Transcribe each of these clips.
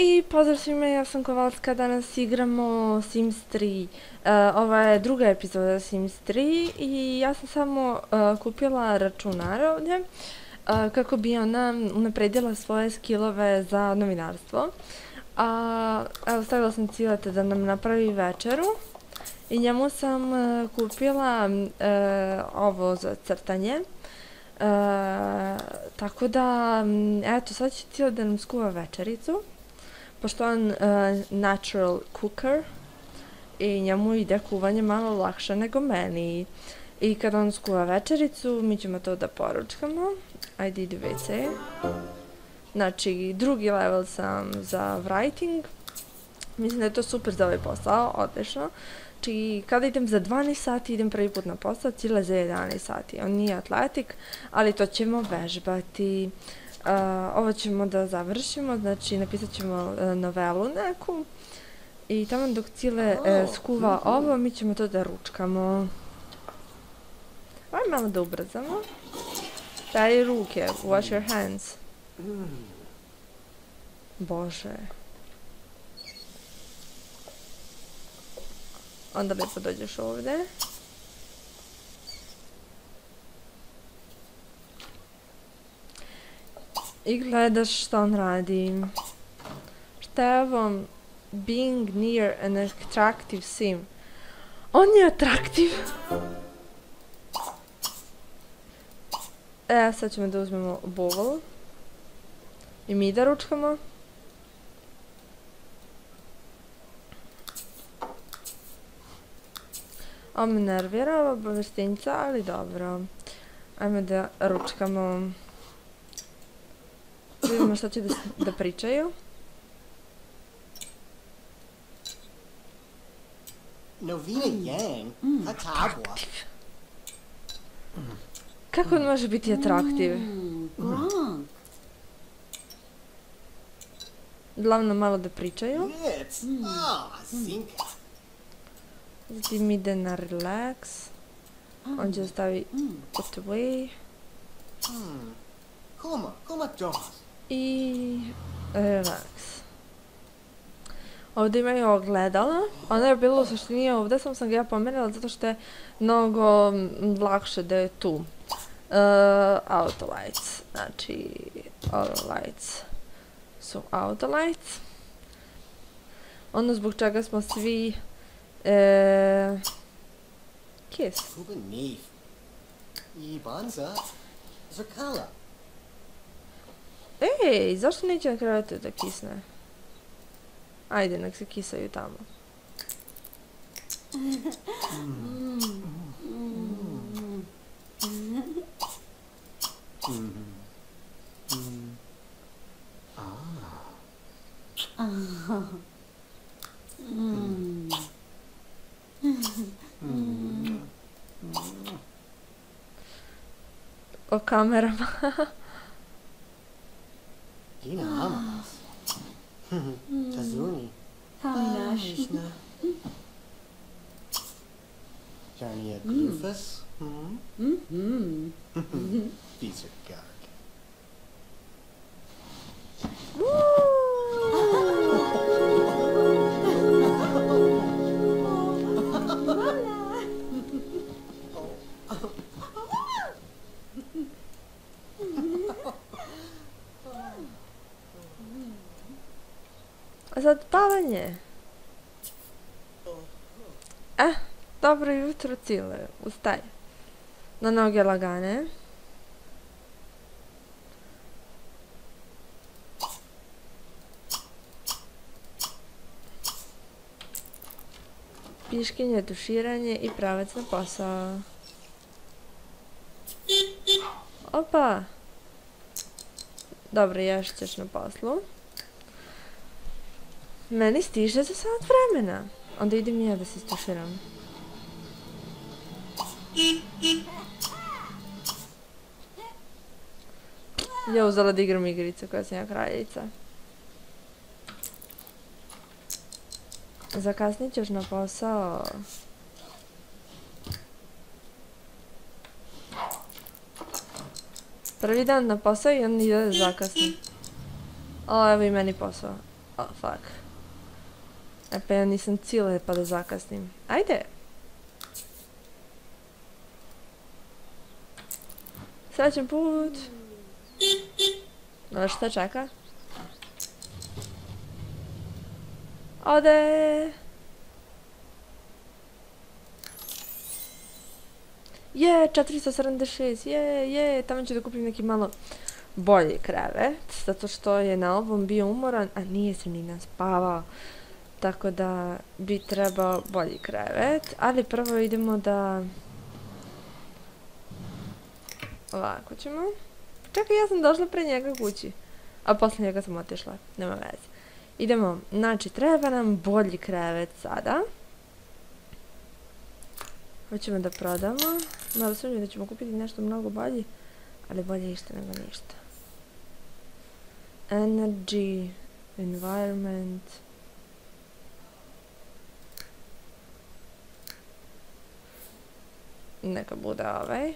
I pozdrav svima, ja sam Kovalska, danas igramo Sims 3. Uh, e, ova je druga epizoda Sims 3 i ja sam samo uh, kupila računar ovdje uh, kako bi ona napredila svoje skillove za novinarstvo. A, evo, stavila sam cilete da nam napravi večeru i njemu sam uh, kupila uh, ovo za crtanje. Uh, tako da, eto, sad će cijelo da nam skuva večericu pošto on uh, natural cooker i njemu ide kuvanje malo lakše nego meni. I kad on skuva večericu, mi ćemo to da poručkamo. Ajde, idu WC. Znači, drugi level sam za writing. Mislim da je to super za ovaj posao, odlično. Znači, kada idem za 12 sati, idem prvi put na posao, cijela za 11 sati. On nije atletik, ali to ćemo vežbati. Uh, ovo ćemo da završimo, znači napisat ćemo uh, novelu neku i tamo dok cijele uh, skuva ovo, mi ćemo to da ručkamo. Aj malo da ubrzamo. Daj ruke, wash your hands. Bože. Onda lepo dođeš ovdje. I gledaš što on radi. Šta? Being near an attractive sim. On je atraktiv. E, sad ćemo da uzmemo bowl. I mi da ručkamo. On me nervira ova bolestinca, ali dobro. Ajmo da ručkamo. Vidimo šta će da, da pričaju. Novina Yang, mm. Katabwa. Kako on može biti atraktiv? Gronk. Glavno malo da pričaju. Yes. Ah, Zinka. Zatim ide na relax. On će stavi put away. Kuma, kuma dos. I relax. Ovdje imaju ogledala. Ono je bilo u suštini ovdje, sam sam ga ja pomerila zato što je mnogo lakše da je tu. E, uh, auto lights. Znači, auto lights su auto lights. Ono zbog čega smo svi e, kiss. Ivanza Zrkala. Ej, zašto neće na to da kisne? Ajde, nek se kisaju tamo. O kamerama. Grufus. Hmm? Mm-hmm. These are Garg. A sad spavanje. Eh, dobro jutro cile, ustaj. Na noge lagane. Piškinje, tuširanje i pravac na posao. Opa! Dobro, još ćeš na poslu. Meni stiže za sat vremena. Onda idem ja da se istuširam. Ja uzela da igram igrice koja sam ja kraljica. Zakasnit ćeš na posao. Prvi dan na posao i on ide da zakasni. O, evo i meni posao. Oh, fuck. E pa ja nisam cijele pa da zakasnim. Ajde! Srećan put! No, šta čeka? Ode! Je, 476, je, je, tamo ću da kupim neki malo bolji krevet, zato što je na ovom bio umoran, a nije se ni naspavao. Tako da bi trebao bolji krevet, ali prvo idemo da... Ovako ćemo. Čekaj, ja sam došla pre njega kući. A posle njega sam otišla, nema veze. Idemo, znači treba nam bolji krevet sada. Hoćemo da prodamo. Malo sumnjam da ćemo kupiti nešto mnogo bolji, ali bolje išta nego ništa. Energy, environment. Neka bude ovaj.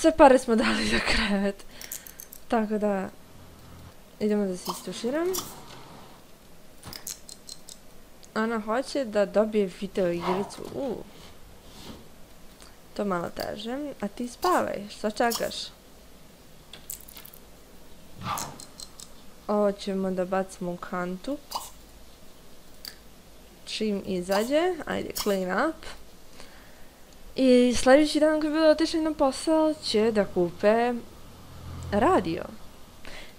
Sve pare smo dali za krevet. Tako da, idemo da se istuširam. Ona hoće da dobije video igricu. U. To malo teže. A ti spavaj, šta čekaš? Ovo ćemo da bacimo u kantu. Čim izađe, ajde, clean up. I sljedeći dan kad bude otišli na posao će da kupe radio.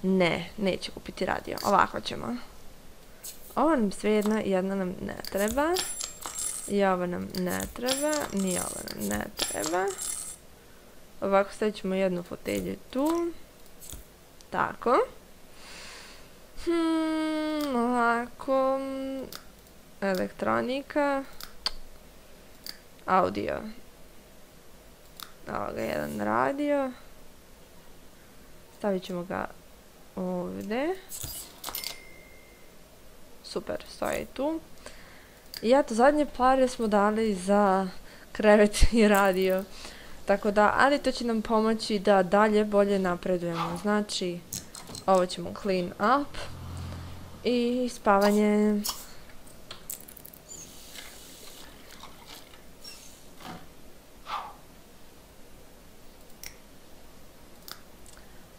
Ne, neće kupiti radio. Ovako ćemo. Ovo nam svejedno, jedna nam ne treba. I ovo nam ne treba, ni ovo nam ne treba. Ovako stavit ćemo jednu fotelju tu. Tako. Hmm, ovako. Elektronika. Audio. Evo ga, jedan radio. Stavit ćemo ga ovde. Super, stoji tu. I eto, zadnje pare smo dali za krevet i radio. Tako da, ali to će nam pomoći da dalje bolje napredujemo. Znači, ovo ćemo clean up. I spavanje.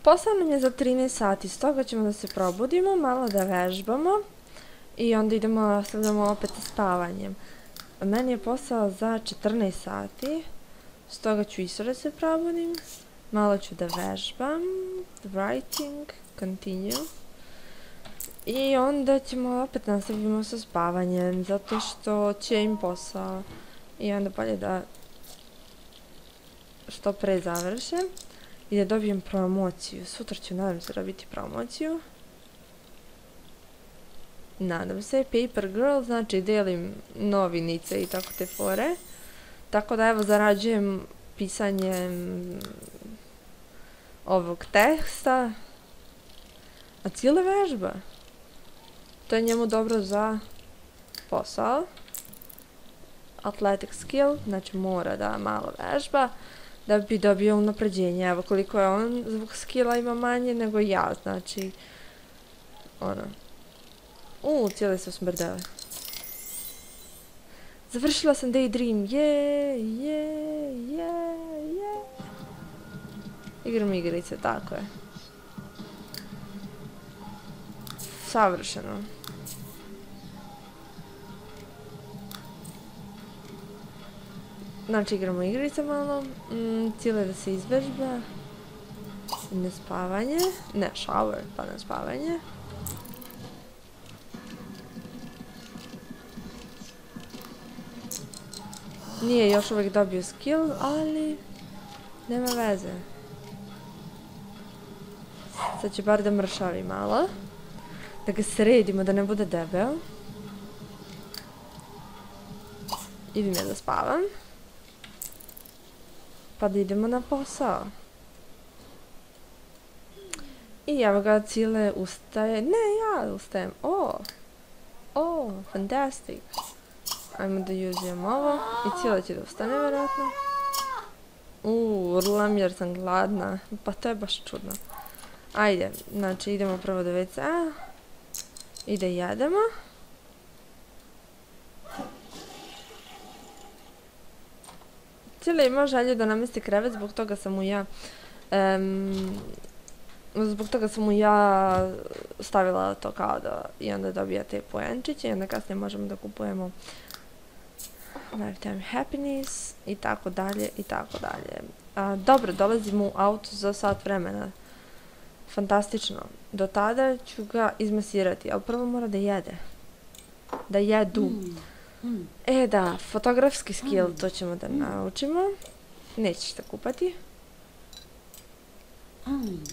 Posao je za 13 sati, stoga ćemo da se probudimo, malo da vežbamo i onda idemo, nastavljamo opet sa spavanjem. Meni je posao za 14 sati, stoga ću isto da se probudim, malo ću da vežbam, writing, continue. I onda ćemo opet nastavimo sa spavanjem, zato što će im posao i onda bolje da što pre završim i da dobijem promociju. Sutra ću nadam se dobiti promociju. Nadam se, Paper Girl, znači delim novinice i tako te fore. Tako da evo zarađujem pisanjem ovog teksta. A cijela vežba. To je njemu dobro za posao. Athletic skill, znači mora da malo vežba da bi dobio unapređenje. Evo koliko je on zbog skila ima manje nego ja, znači ono. U, cijele su smrdele. Završila sam Daydream, je, je, je, je. Igram igrice, tako je. Savršeno. Znači igramo igrice malo, mm, cijelo da se izvežba, ne spavanje, ne shower, pa ne spavanje. Nije još uvijek dobio skill, ali nema veze. Sad će bar da mršavi malo. Da ga sredimo, da ne bude debel. Idem ja da spavam. Pa da idemo na posao. I evo ga cijele ustaje. Ne, ja ustajem. O! O, fantastic. Ajmo da juzijem ovo. I cijela će da ustane, vjerojatno. Uuu, urlam jer sam gladna. Pa to je baš čudno. Ajde, znači idemo prvo do WC-a. I da jedemo. Cijela ima želju da namesti krevet, zbog toga sam mu ja... Um, zbog toga sam mu ja stavila to kao da i onda dobija te poenčiće i onda kasnije možemo da kupujemo lifetime happiness i tako dalje i tako dalje. A, dobro, dolazimo u auto za sat vremena. Fantastično. Do tada ću ga izmasirati, ali prvo mora da jede. Da jedu. Mm. Mm. E da, fotografski skill, to ćemo da naučimo. Nećeš se kupati. Mm.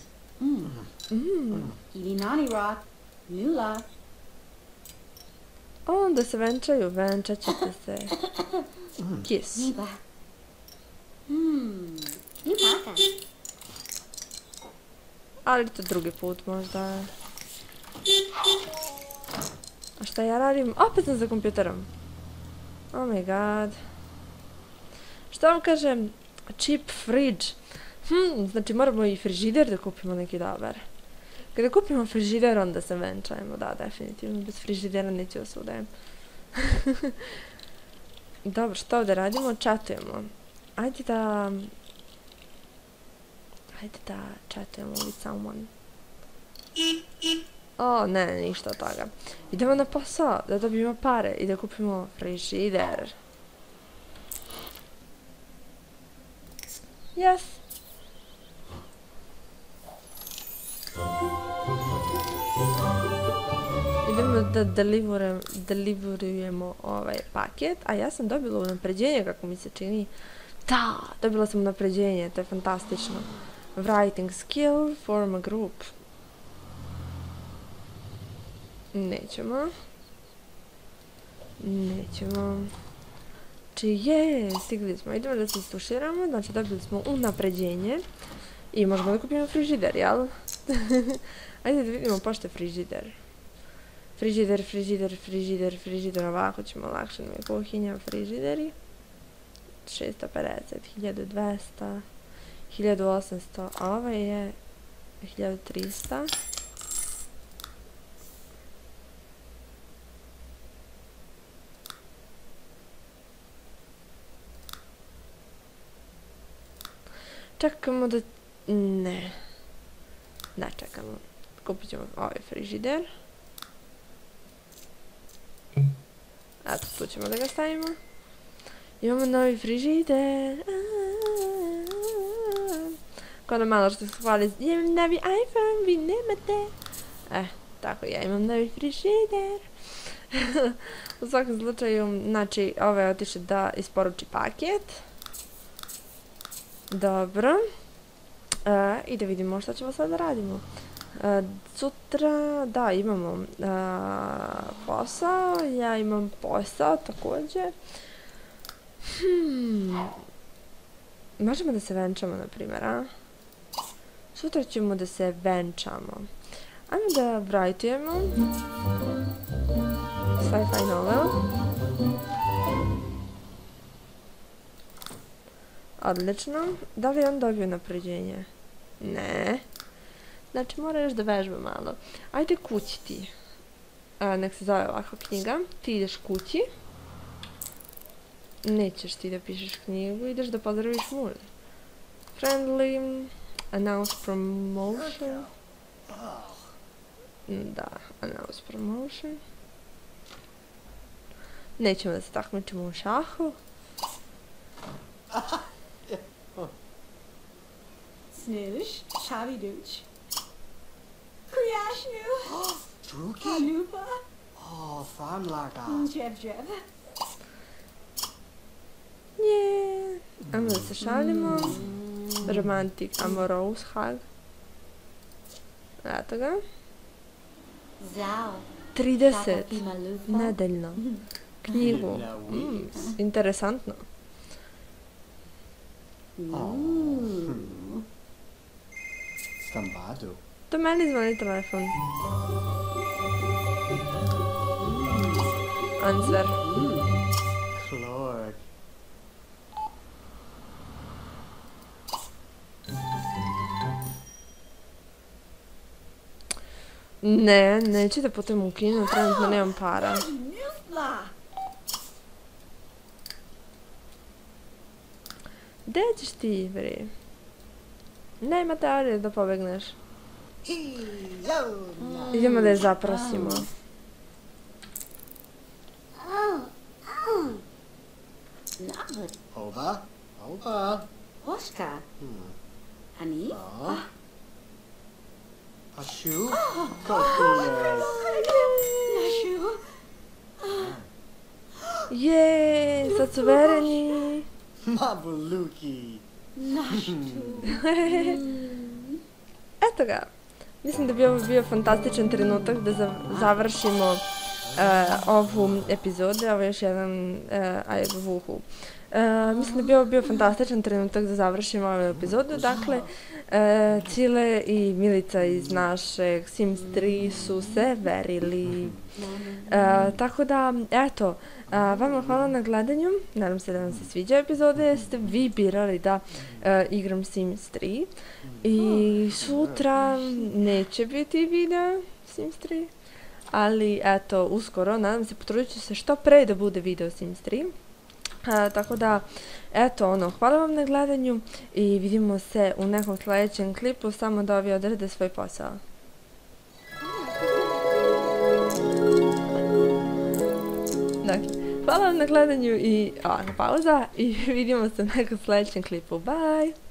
Mm. Mm. Ili nani rock. Lula. Onda se venčaju, venčat ćete se. Kiss. Niba. Mm. Nipaka. Ali to drugi put možda. A šta ja radim? Opet sam za kompjuterom. Oh my god. Šta vam kažem? Cheap fridge. Hm, znači moramo i frižider da kupimo neki dobar. Kada kupimo frižider, onda se venčajemo. Da, definitivno. Bez frižidera neću se udajem. Dobro, šta ovdje radimo? Čatujemo. Ajde da... Ajde da chatujemo with someone. O, ne, ništa od toga. Idemo na posao, da dobijemo pare i da kupimo frižider. Yes. Idemo da deliverujem, deliverujemo ovaj paket, a ja sam dobila unapređenje kako mi se čini. Da, dobila sam unapređenje, to je fantastično. Writing skill, form a group. Nećemo. Nećemo. Znači, je, stigli smo. Idemo da se istuširamo, znači dobili smo unapređenje. I možemo da kupimo frižider, jel? Ajde da vidimo pošto je frižider. Frižider, frižider, frižider, frižider, ovako ćemo lakše nam je kuhinja, frižideri. 650, 1200, 1800, a ovaj je 1300. Čekamo da... Ne. Ne čekamo. Kupit ćemo ovaj frižider. Eto, tu ćemo da ga stavimo. Imamo novi frižider. Ko da malo što se hvali, imam novi iPhone, vi nemate. Eh, tako ja imam novi frižider. U svakom slučaju, znači, ovaj ove otiše da isporuči paket. Dobro. E, I da vidimo šta ćemo sad da radimo. E, sutra, da, imamo e, posao. Ja imam posao također. Hmm. Možemo da se venčamo, na primjer, a? Sutra ćemo da se venčamo. Ajmo da vrajtujemo. Sci-fi novel. Odlično. Da li on dobio napređenje? Ne. Znači mora još da vežba malo. Ajde kući ti. A, nek se zove ovakva knjiga. Ti ideš kući. Nećeš ti da pišeš knjigu, ideš da pozdraviš muž. Friendly, announce promotion. Da, announce promotion. Nećemo da se takmičimo u šahu. Snoosh. Shabby dooch. Kriashnu. Druki? Halupa. Oh, Famlaga. Jeb jeb. Je. Ajmo da se šalimo. Romantik, amorous hug. Eto ga. Zao. 30 Malufa. nedeljno. Knjigu. Na Mm, interesantno. Ooh. stampato? Domani suona il telefon? Hmm. Answer. Mm. Clark. Ne, nećete putem ukinu, trenutno nemam para. Gde ćeš ti, bre? Nema teorije da pobegneš. Idemo da je zaprosimo. Mabuluki. Eto ga. Mislim da bi ovo bio fantastičan trenutak da završimo uh, ovu epizodu, ovo je još jedan eh, uh, ajeg vuhu. E, mislim da bi ovo bio fantastičan trenutak da završimo ovu epizodu. Dakle, uh, Cile i Milica iz našeg Sims 3 su se verili. E, tako da, eto, a, vama hvala na gledanju. Nadam se da vam se sviđa epizode. Jeste vi birali da e, igram Sims 3. I sutra neće biti video Sims 3. Ali, eto, uskoro, nadam se, potrudit ću se što pre da bude video Sims 3. A, tako da, eto, ono, hvala vam na gledanju i vidimo se u nekom sljedećem klipu, samo da ovi odrede svoj posao. Dakle, hvala vam na gledanju i, a, pauza i vidimo se u nekom sljedećem klipu. Bye!